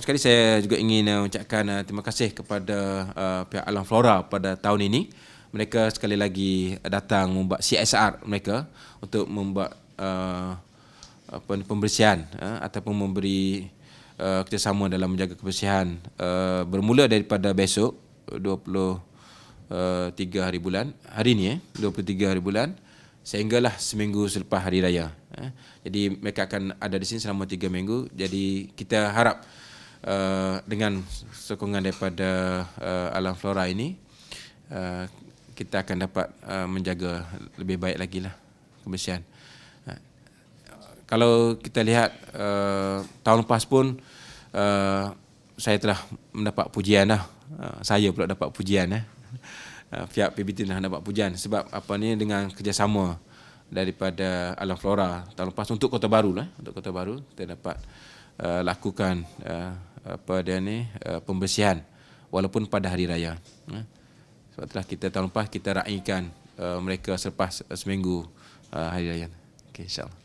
sekali saya juga ingin uh, ucapkan uh, terima kasih kepada uh, pihak Alam Flora pada tahun ini. Mereka sekali lagi datang membuat CSR mereka untuk membuat uh, apa pembersihan uh, ataupun memberi uh, kerjasama dalam menjaga kebersihan uh, bermula daripada besok 23 hari bulan hari ni eh 23 hari bulan sehinggalah seminggu selepas hari raya eh. jadi mereka akan ada di sini selama 3 minggu jadi kita harap uh, dengan sokongan daripada uh, alam flora ini uh, kita akan dapat uh, menjaga lebih baik lagi lah kebersihan. Uh, kalau kita lihat uh, tahun lepas pun uh, saya telah mendapat pujian lah. Uh, saya pula dapat pujian eh. Uh, pihak PBT telah dapat pujian sebab apa ni dengan kerjasama daripada Alam Flora tahun lepas untuk Kota Baru lah untuk Kota Baru kita dapat uh, lakukan uh, apa dia ni uh, pembersihan walaupun pada hari raya. Uh. Sebab telah kita tahun lepas kita raikan uh, mereka selepas seminggu hari raya. Okey insya-Allah.